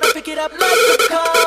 gotta pick it up like a car.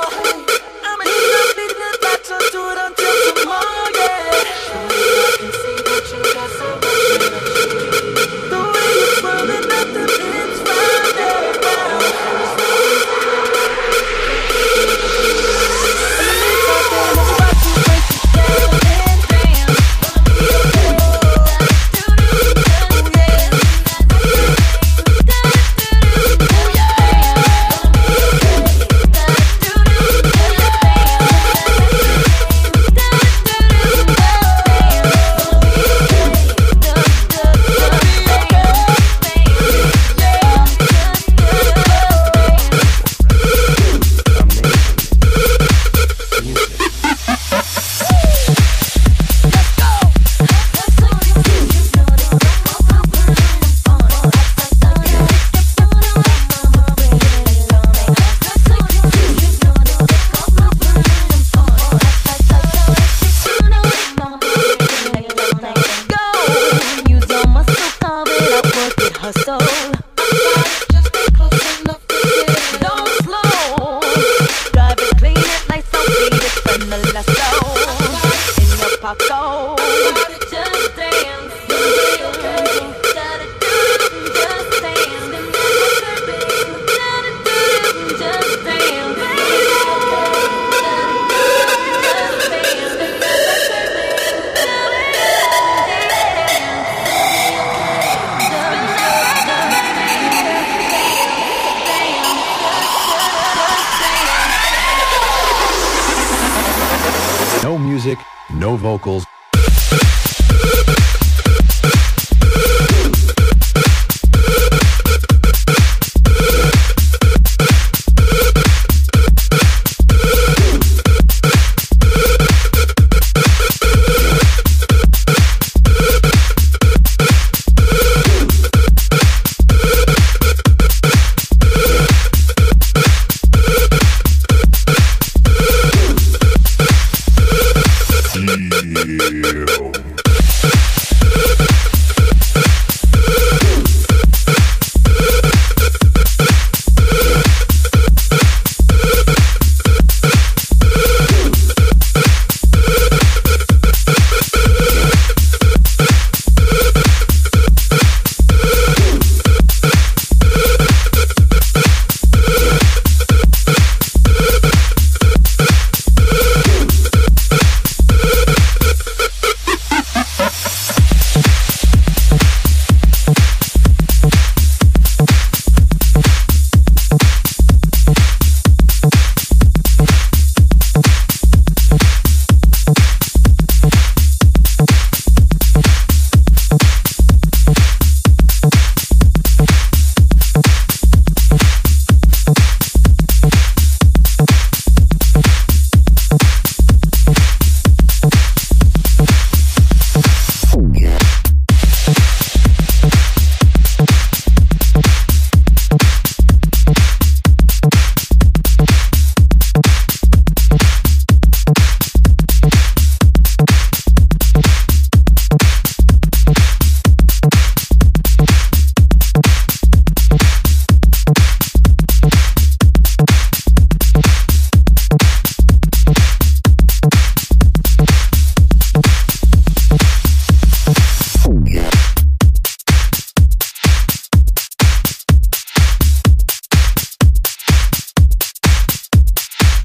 music, no vocals,